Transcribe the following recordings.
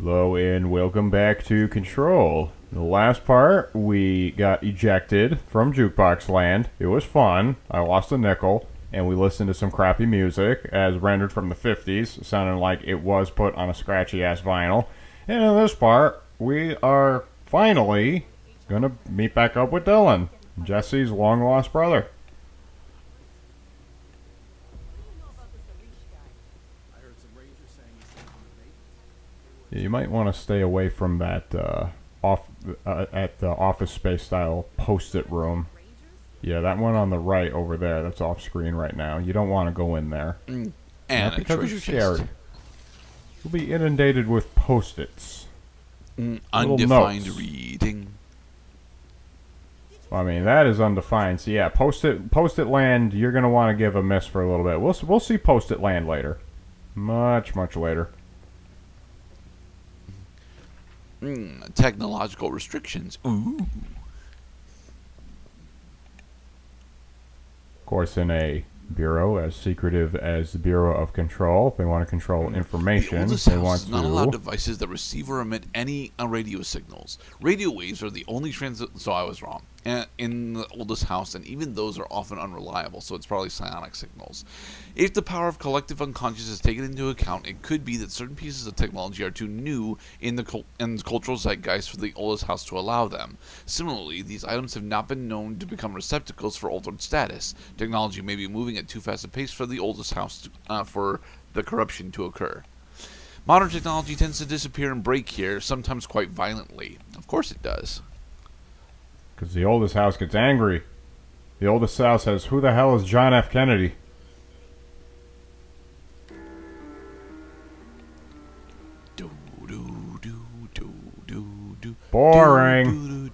Hello and welcome back to Control. The last part, we got ejected from Jukebox Land. It was fun. I lost a nickel, and we listened to some crappy music as rendered from the 50s, sounding like it was put on a scratchy ass vinyl. And in this part, we are finally gonna meet back up with Dylan, Jesse's long lost brother. You might want to stay away from that uh, off uh, at the office space style post-it room. Yeah, that one on the right over there. That's off screen right now. You don't want to go in there. And Not because it's scary. chest. You'll be inundated with post-its. Mm, undefined reading. I mean, that is undefined. So yeah, post-it post-it land. You're gonna want to give a miss for a little bit. We'll we'll see post-it land later. Much much later. Mm, technological restrictions. Ooh. Of course, in a bureau as secretive as the Bureau of Control, if they want to control information, oldest they want does not allow devices that receive or emit any uh, radio signals. Radio waves are the only transit. So I was wrong. In the oldest house, and even those are often unreliable. So it's probably psionic signals. If the power of collective unconscious is taken into account, it could be that certain pieces of technology are too new in the in the cultural zeitgeist for the oldest house to allow them. Similarly, these items have not been known to become receptacles for altered status. Technology may be moving at too fast a pace for the oldest house to, uh, for the corruption to occur. Modern technology tends to disappear and break here, sometimes quite violently. Of course it does. Because the oldest house gets angry. The oldest house says, Who the hell is John F. Kennedy? Boring.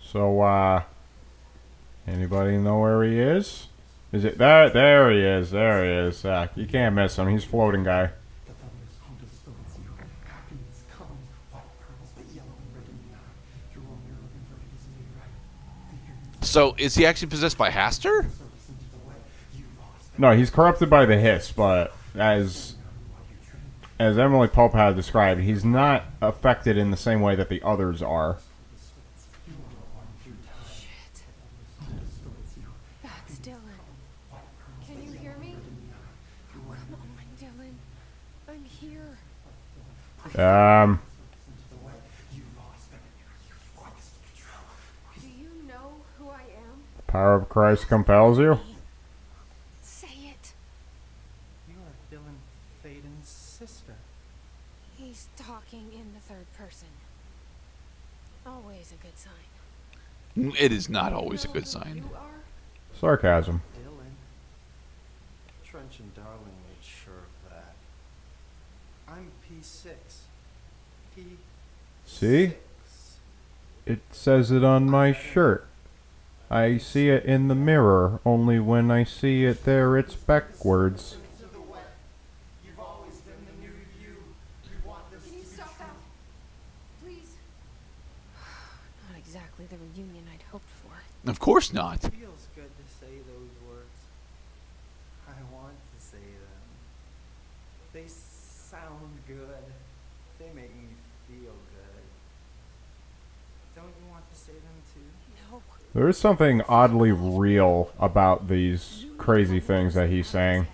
So, uh anybody know where he is? Is it there? There he is. There he is. Uh, you can't miss him. He's floating guy. The thunders understood you. Happiness comes, white pearls, but yellow and red and black. Through all your looking for his new right. So is he actually possessed by Haster? Surface into the way. You've always been No, he's corrupted by the hiss, but as as Emily Pope had described, he's not affected in the same way that the others are. Shit. That's Dylan. Can you hear me? Come on, Dylan. I'm here. Um, Do you know who I am? power of Christ compels you. Say it. You are Dylan Faden's sister. He's talking in the third person. Always a good sign. It is not always a Know good who sign. Sarcasm. Dylan. Trench and Darling made sure of that. I'm P6. P. See? It says it on my shirt. I see it in the mirror, only when I see it there it's backwards. Can you stop that? Please. Not exactly the reunion I'd hoped for. Of course not. Feels good to say those words. I want to say them. They sound good. They make me feel good. Don't you want to say them too? No. There is something oddly real about these crazy things that he's saying.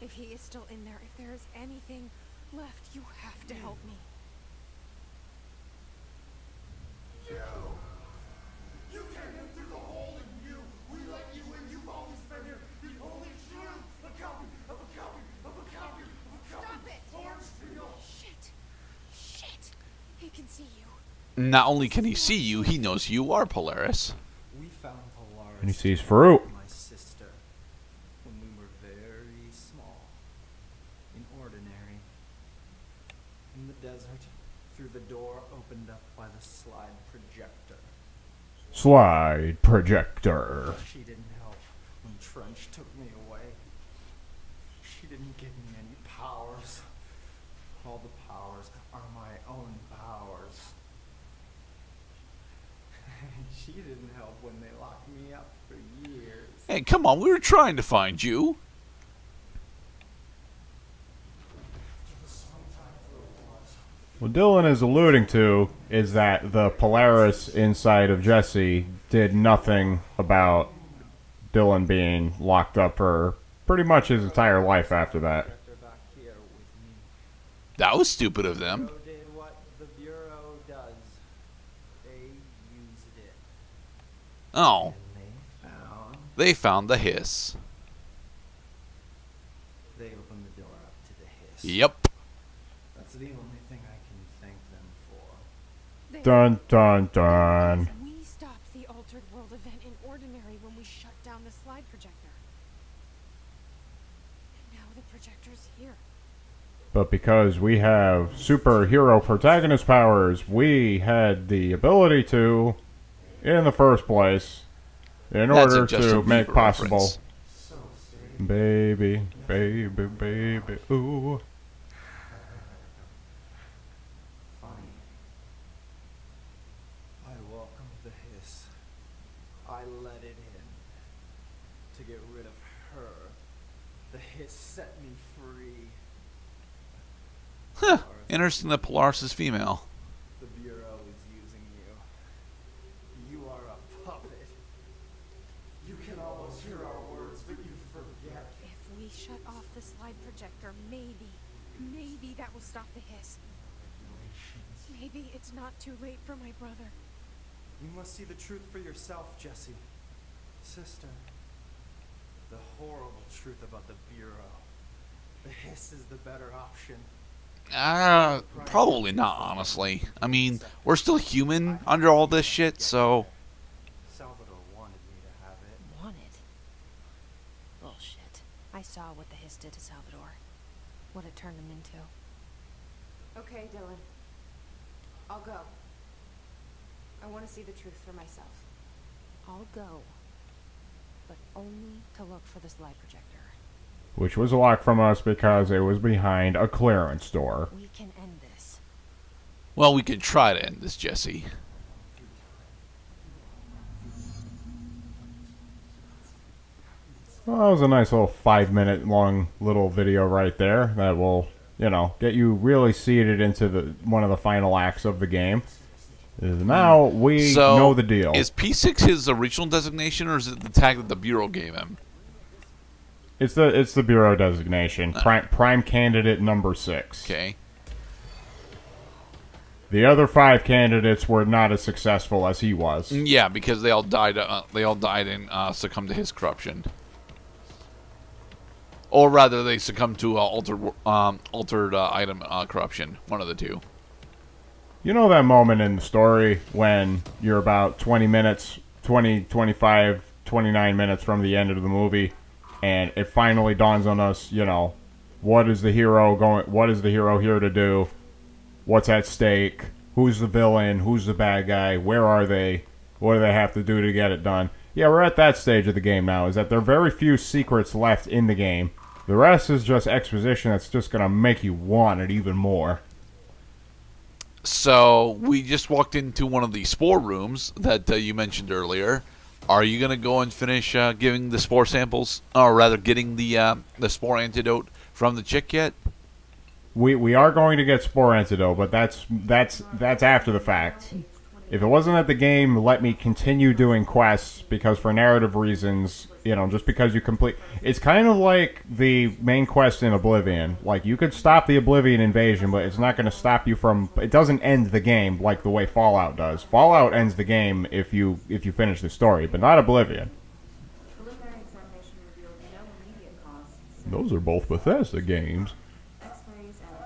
If he is still in there, if there is anything left, you have to help me. Stop it! Shit! Shit! He can see you. Not only can he see you, he knows you are Polaris. We found Polaris. And he sees Farouk. My sister. When we were very small. In ordinary. In the desert. Through the door opened up by the slide projector. Slide projector. She didn't help when Trench took me away. She didn't give me any powers. All the powers are my own powers. She didn't help when they locked me up for years. Hey, come on, we were trying to find you. What Dylan is alluding to is that the Polaris inside of Jesse did nothing about Dylan being locked up for pretty much his entire life after that. They're back here with me. That was stupid of them. Bureau did what the Bureau does. They used it. Oh, they found. they found the hiss. They opened the door up to the hiss. Yep. That's the only thing I can thank them for. They- Dun dun dun. We stopped the altered world event in ordinary when we shut down the slide projector. And now the projector's here. But because we have superhero protagonist powers, we had the ability to, in the first place, in That's order Justin to make Bieber possible. reference. Baby, baby, baby, ooh. I welcomed the hiss. I let it in. To get rid of her. The hiss set me free. Huh. Interesting that Polaris is female. The Bureau is using you. You are a puppet. You can almost hear our words, but you forget. If we shut off the slide projector, maybe, maybe that will stop the hiss. Maybe it's not too late for my brother. You must see the truth for yourself, Jesse. Sister. The horrible truth about the Bureau. The hiss is the better option. Uh, probably not, honestly. I mean, we're still human under all this shit, so. Salvador wanted me to have it. Wanted? Bullshit. I saw what the hiss did to Salvador. What it turned him into. Okay, Dylan. I'll go. I want to see the truth for myself. I'll go. But only to look for the slide projector. Which was locked from us because it was behind a clearance door. We can end this. Well, we can try to end this, Jesse. Well, that was a nice little five minute long little video right there that will, you know, get you really seated into the one of the final acts of the game. Now we so, know the deal. Is P6 his original designation, or is it the tag that the Bureau gave him? It's the it's the bureau designation. Prime, prime candidate number six. Okay. The other five candidates were not as successful as he was. Yeah, because they all died. Uh, they all died and uh, succumbed to his corruption, or rather, they succumb to uh, altered um, altered uh, item uh, corruption. One of the two. You know that moment in the story when you're about 20 minutes, 20, 25, 29 minutes from the end of the movie, and it finally dawns on us, you know, what is the hero going? What is the hero here to do? What's at stake? Who's the villain? Who's the bad guy? Where are they? What do they have to do to get it done? Yeah, we're at that stage of the game now. Is that there are very few secrets left in the game. The rest is just exposition that's just gonna make you want it even more. So we just walked into one of the spore rooms that uh, you mentioned earlier. Are you gonna go and finish uh, giving the spore samples, or rather, getting the uh, the spore antidote from the chick yet? We we are going to get spore antidote, but that's that's that's after the fact. If it wasn't that the game let me continue doing quests because for narrative reasons, you know, just because you complete, it's kind of like the main quest in Oblivion. Like you could stop the Oblivion invasion, but it's not going to stop you from. It doesn't end the game like the way Fallout does. Fallout ends the game if you if you finish the story, but not Oblivion. Preliminary examination revealed no immediate cause. Those are both Bethesda games. X-rays and.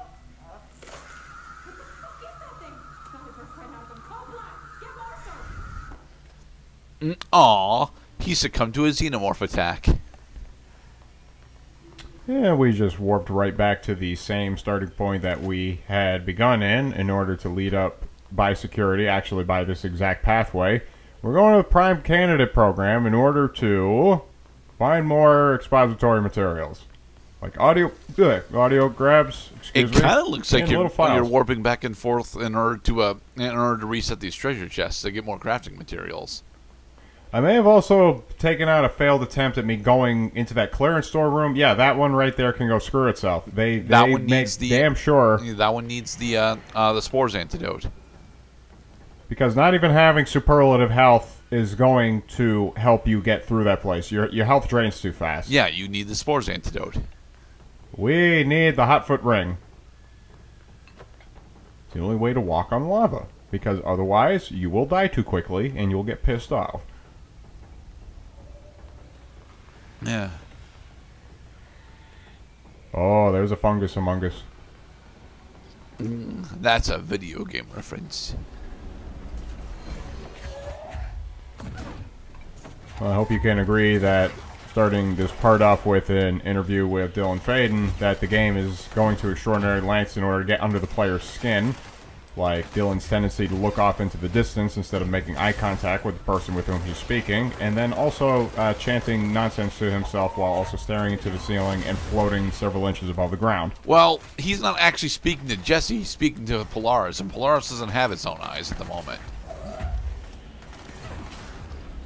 What the fuck is that thing? Somebody first right out of them. Cold blood! Get Marshall! Mm, Aw, he succumbed to a xenomorph attack. Yeah, we just warped right back to the same starting point that we had begun in in order to lead up by security, actually by this exact pathway. We're going to the Prime Candidate program in order to find more expository materials. Like audio, good. Audio grabs, excuse It me. kind of looks like you're, you're warping back and forth in order to uh, in order to reset these treasure chests to get more crafting materials. I may have also taken out a failed attempt at me going into that clearance store room. Yeah, that one right there can go screw itself. They, That they one needs the- damn sure That one needs the uh, uh, the spores antidote. because not even having superlative health is going to help you get through that place. Your your health drains too fast. Yeah, you need the spores antidote. We need the hot foot ring. It's the only way to walk on lava because otherwise you will die too quickly and you'll get pissed off. Yeah. Oh, there's a fungus among us. Mm, that's a video game reference. Well, I hope you can agree that starting this part off with an interview with Dylan Faden, that the game is going to extraordinary lengths in order to get under the player's skin. Like Dylan's tendency to look off into the distance instead of making eye contact with the person with whom he's speaking, and then also uh, chanting nonsense to himself while also staring into the ceiling and floating several inches above the ground. Well, he's not actually speaking to Jesse. He's speaking to Polaris, and Polaris doesn't have its own eyes at the moment.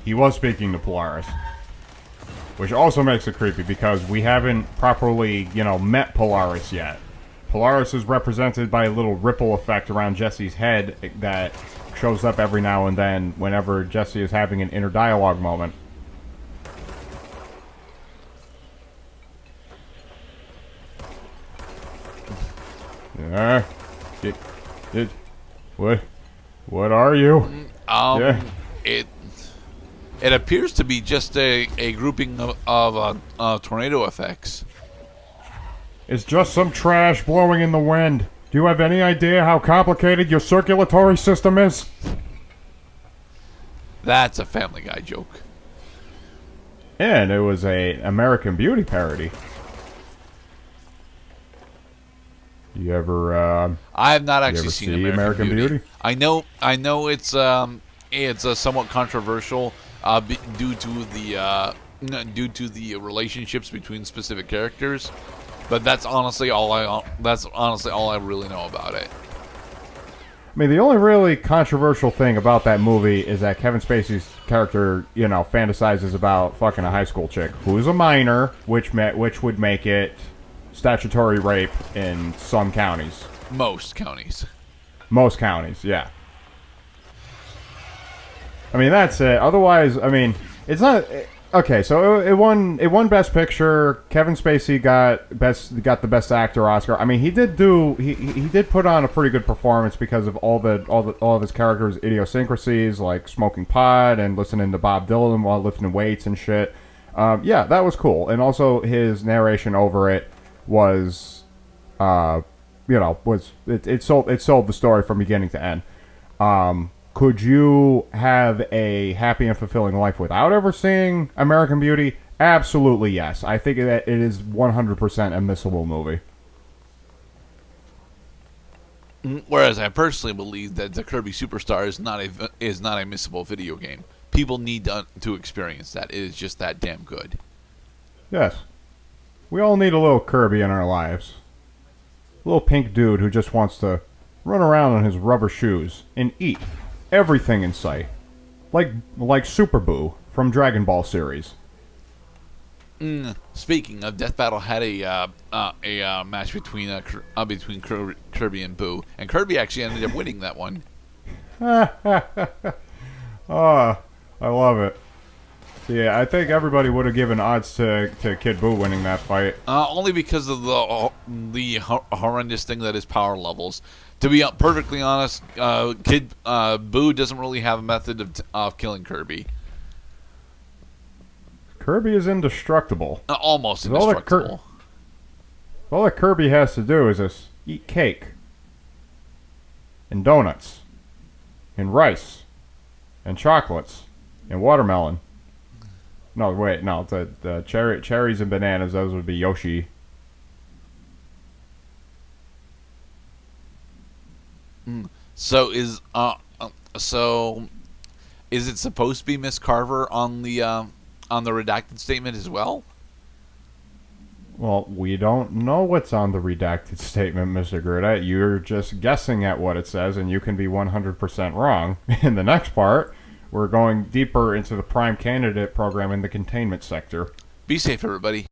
He was speaking to Polaris. Which also makes it creepy because we haven't properly, you know, met Polaris yet. Polaris is represented by a little ripple effect around Jesse's head that shows up every now and then whenever Jesse is having an inner dialogue moment. Yeah. It, it, what? What are you? Um, Yeah. it it appears to be just a, a grouping of, of uh, uh, tornado effects. It's just some trash blowing in the wind. Do you have any idea how complicated your circulatory system is? That's a Family Guy joke. And it was a American Beauty parody. You ever, uh, I have not actually seen see American, American Beauty. Beauty? I know, I know it's um, it's uh, somewhat controversial uh, due to the uh, due to the relationships between specific characters, but that's honestly all I uh, that's honestly all I really know about it. I mean, the only really controversial thing about that movie is that Kevin Spacey's character, you know, fantasizes about fucking a high school chick who's a minor, which ma- which would make it statutory rape in some counties. Most counties. Most counties, yeah. I mean, that's it. Otherwise, I mean, it's not okay. So it, won. It won Best Picture. Kevin Spacey got best got the Best Actor Oscar. I mean, he did do. He he he did put on a pretty good performance because of all the all the all of his characters' idiosyncrasies, like smoking pot and listening to Bob Dylan while lifting weights and shit. Um, yeah, that was cool. And also his narration over it was uh, you know, was it, it sold it sold the story from beginning to end. Um, could you have a happy and fulfilling life without ever seeing American Beauty? Absolutely yes. I think that it is 100% a missable movie. Mm, whereas I personally believe that the Kirby Superstar is not a is not a missable video game. People need to, to experience that. It is just that damn good. Yes. We all need a little Kirby in our lives. A little pink dude who just wants to run around on his rubber shoes and eat everything in sight. Like like Super Boo from Dragon Ball series. Mm, speaking of, Death Battle had a uh, uh, a uh, match between uh, uh, between Kirby and Boo, and Kirby actually ended up winning that one. Ah, I love it. Yeah, I think everybody would have given odds to, to Kid Boo winning that fight. Uh, only because of the uh, the horrendous thing that is power levels. To be uh, perfectly honest, uh, Kid uh, Boo doesn't really have a method of, t- of killing Kirby. Kirby is indestructible. Uh, almost All that indestructible. All that Kirby has to do is just eat cake, and donuts, and rice, and chocolates, and watermelon. No, wait, no, the, the cherry, cherries and bananas, those would be Yoshi. So is uh, uh, so is it supposed to be Miss Carver on the uh, on the redacted statement as well? Well, we don't know what's on the redacted statement, Mr. Gerda. You're just guessing at what it says, and you can be 100% wrong. In the next part, we're going deeper into the prime candidate program in the containment sector. Be safe, everybody.